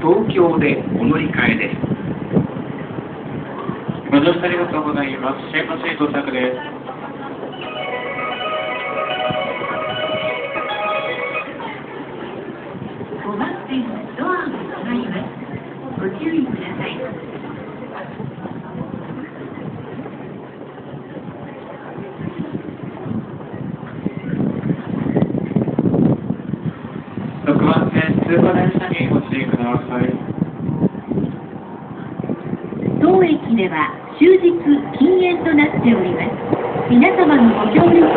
東京でお乗り換えですご乗車ありがとうございます。新橋に到着です。5番線ドアが閉まります。ご注意ください。6番線通過電車にご注意ください。当駅では終日禁煙となっております。皆様のご協力